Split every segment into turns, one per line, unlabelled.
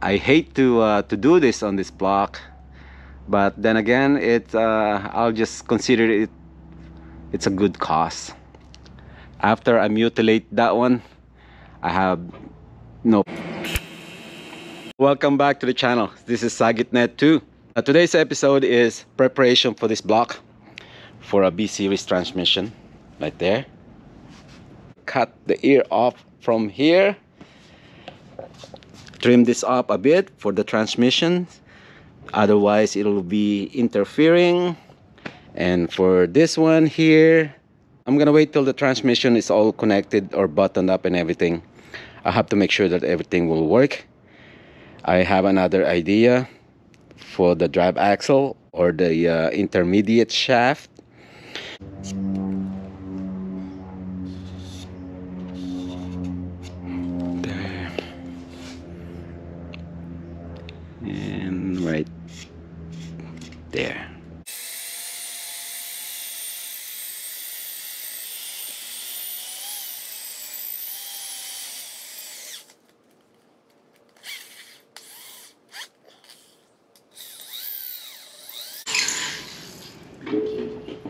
I hate to uh, to do this on this block, but then again, it uh, I'll just consider it it's a good cause. After I mutilate that one, I have no. Welcome back to the channel. This is Sagitnet 2. Uh, today's episode is preparation for this block for a B series transmission, right there. Cut the ear off from here trim this up a bit for the transmission. Otherwise it will be interfering. And for this one here I'm gonna wait till the transmission is all connected or buttoned up and everything. I have to make sure that everything will work. I have another idea for the drive axle or the uh, intermediate shaft there.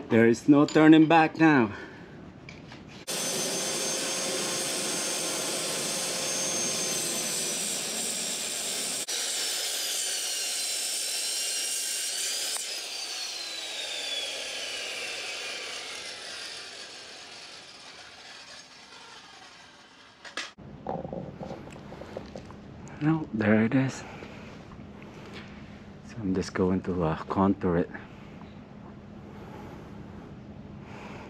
There is no turning back now No, there it is. So I'm just going to uh, contour it.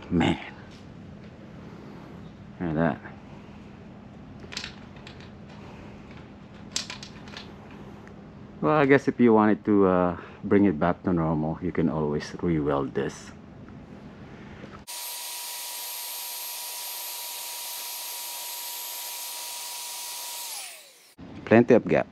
Man. Look at that. Well, I guess if you wanted to uh, bring it back to normal, you can always re-weld this. Plenty of gap.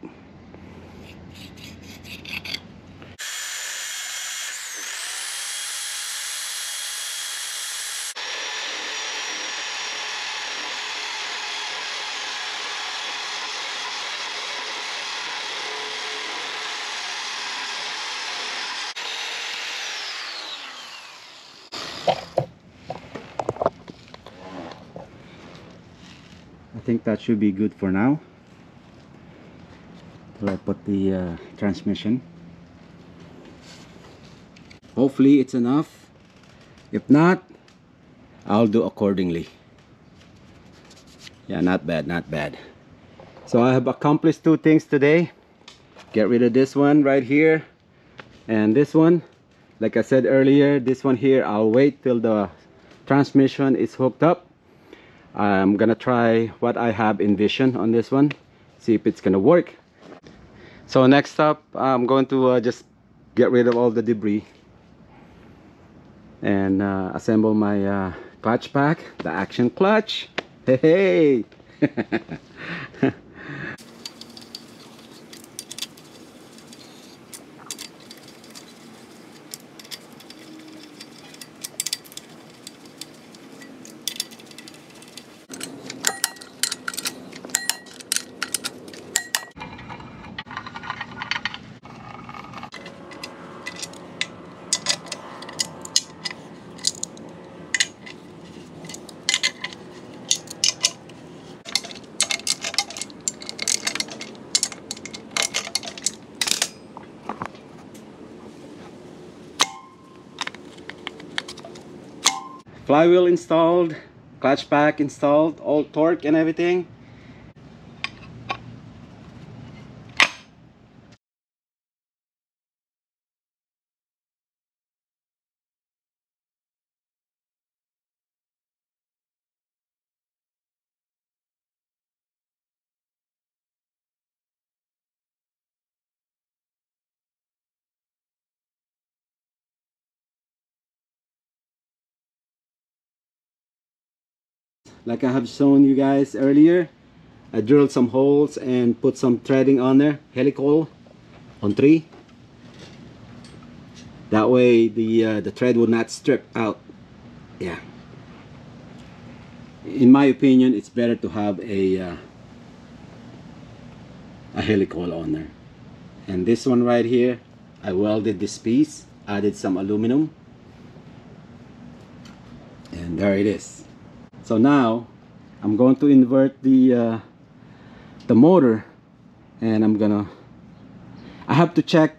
I think that should be good for now. Till I put the uh, transmission. Hopefully it's enough. If not, I'll do accordingly. Yeah, not bad, not bad. So I have accomplished two things today. Get rid of this one right here and this one. Like I said earlier, this one here, I'll wait till the transmission is hooked up I'm gonna try what I have envisioned on this one see if it's gonna work so next up I'm going to uh, just get rid of all the debris and uh, assemble my uh, clutch pack the action clutch hey, hey. flywheel installed clutch pack installed all torque and everything like I have shown you guys earlier I drilled some holes and put some threading on there. Helicoil on three. That way the uh, the thread will not strip out. Yeah. In my opinion it's better to have a uh, a helicoil on there. And this one right here I welded this piece added some aluminum. And there it is so now I'm going to invert the uh, the motor and I'm gonna I have to check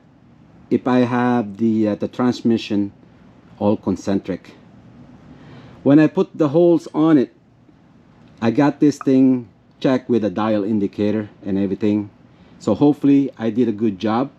if I have the uh, the transmission all concentric. When I put the holes on it I got this thing checked with a dial indicator and everything. So hopefully I did a good job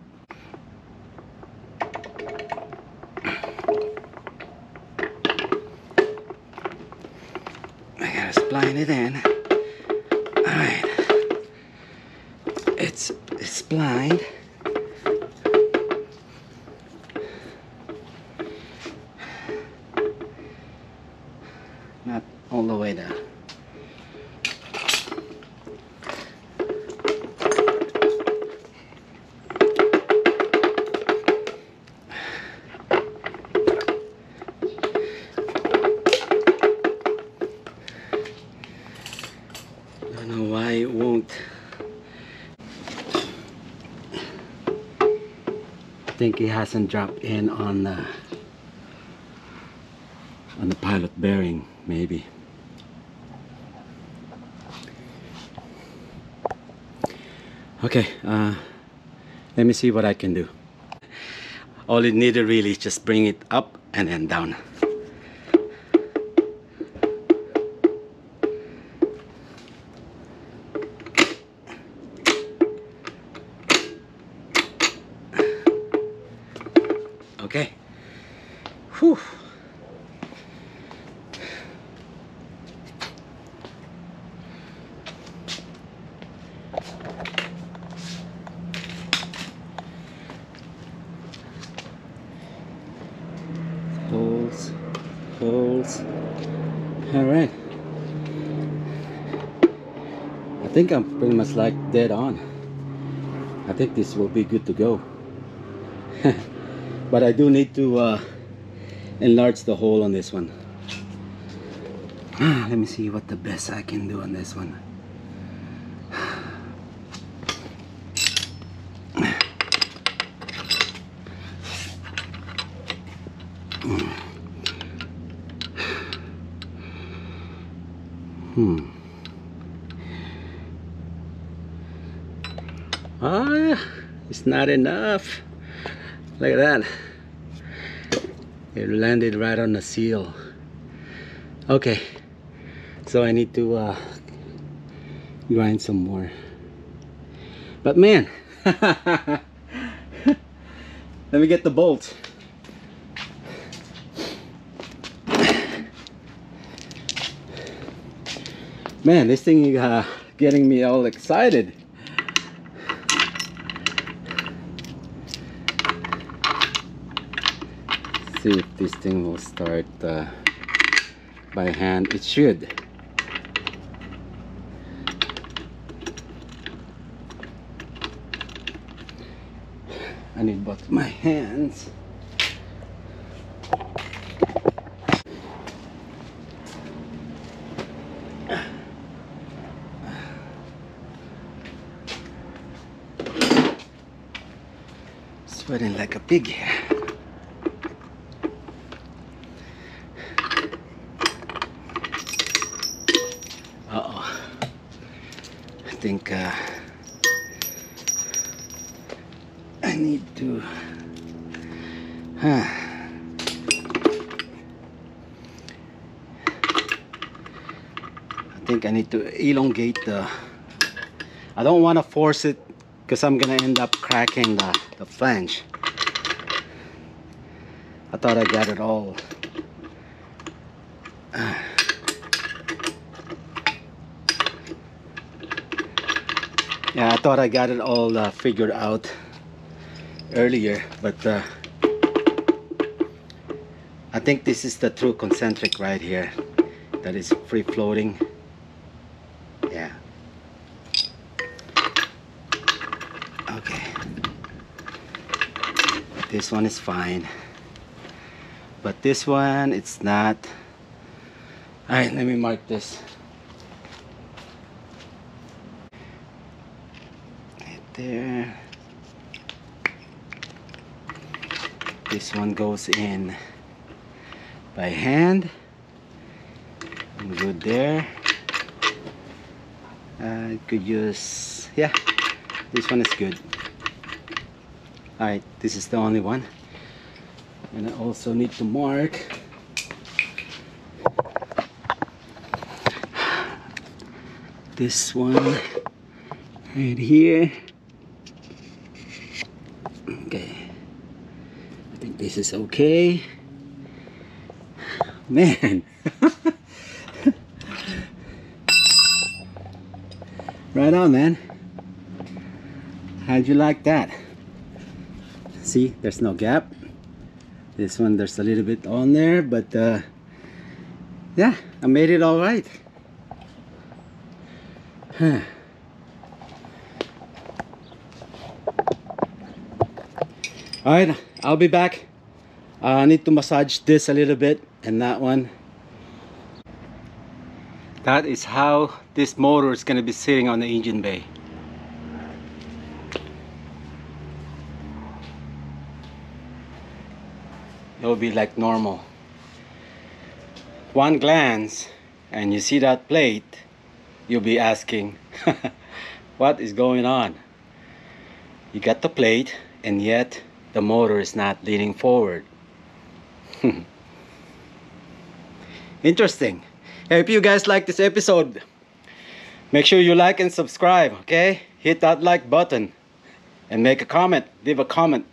think it hasn't dropped in on the on the pilot bearing, maybe. Okay, uh, let me see what I can do. All it needed really is just bring it up and then down. Think I'm pretty much like dead on. I think this will be good to go. but I do need to uh, enlarge the hole on this one. Let me see what the best I can do on this one. Not enough. Look at that. It landed right on the seal. Okay, so I need to uh, grind some more. But man, let me get the bolt. Man, this thing is uh, getting me all excited. See if this thing will start uh, by hand. It should. I need both my hands. Sweating like a pig here Uh-oh. I think uh, I need to huh. I think I need to elongate the I don't want to force it because I'm gonna end up cracking the, the flange I thought I got it all thought I got it all uh, figured out earlier, but uh, I think this is the true concentric right here that is free floating. Yeah. Okay. This one is fine. But this one, it's not. Alright, let me mark this. There. This one goes in by hand. And good there. Uh, I could use. Yeah this one is good. Alright this is the only one. And I also need to mark. This one right here okay I think this is okay. Man. Right on man. How'd you like that? See there's no gap. This one there's a little bit on there but uh, yeah I made it all right. Huh. All right, I'll be back. Uh, I need to massage this a little bit and that one. That is how this motor is going to be sitting on the engine bay. It will be like normal. One glance and you see that plate you'll be asking what is going on you got the plate and yet the motor is not leaning forward. Interesting. I hope you guys like this episode. Make sure you like and subscribe okay? Hit that like button and make a comment. Leave a comment.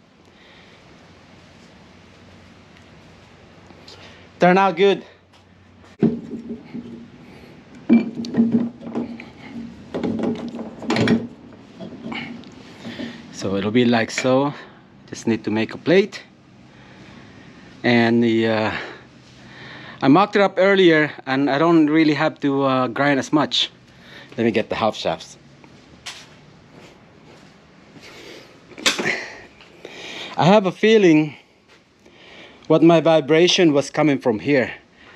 Turn out good. So it'll be like so just need to make a plate. And the uh, I mocked it up earlier and I don't really have to uh, grind as much. Let me get the half shafts. I have a feeling what my vibration was coming from here.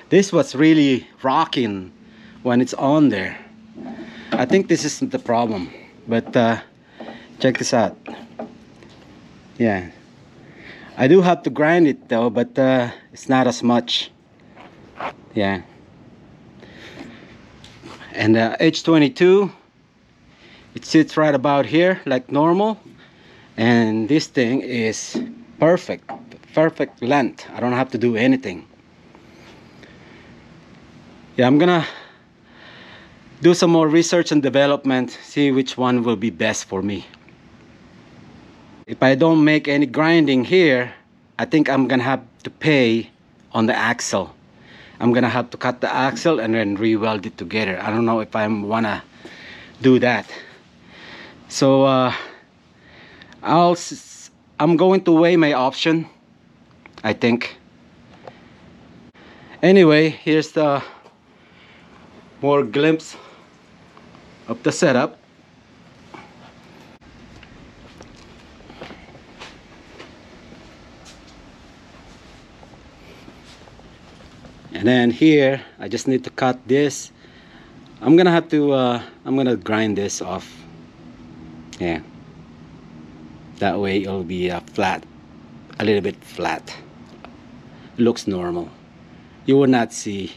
This was really rocking when it's on there. I think this isn't the problem but uh, check this out yeah. I do have to grind it though but uh, it's not as much. Yeah. And uh, H22 it sits right about here like normal. And this thing is perfect perfect length. I don't have to do anything. Yeah I'm gonna do some more research and development see which one will be best for me if I don't make any grinding here I think I'm gonna have to pay on the axle. I'm gonna have to cut the axle and then re-weld it together. I don't know if I wanna do that. So uh, I'll I'm going to weigh my option I think. Anyway here's the more glimpse of the setup and then here I just need to cut this. I'm gonna have to uh, I'm gonna grind this off. Yeah. That way it'll be uh, flat a little bit flat. Looks normal. You will not see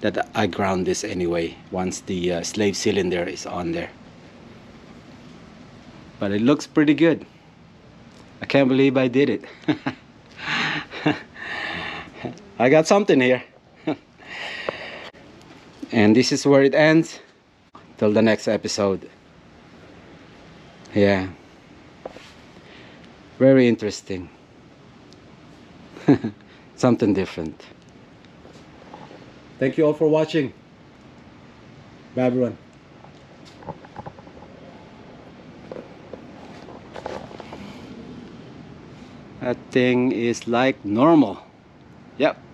that I ground this anyway once the uh, slave cylinder is on there. But it looks pretty good. I can't believe I did it. I got something here and this is where it ends. Till the next episode. Yeah. Very interesting. Something different. Thank you all for watching. Bye everyone. That thing is like normal. Yep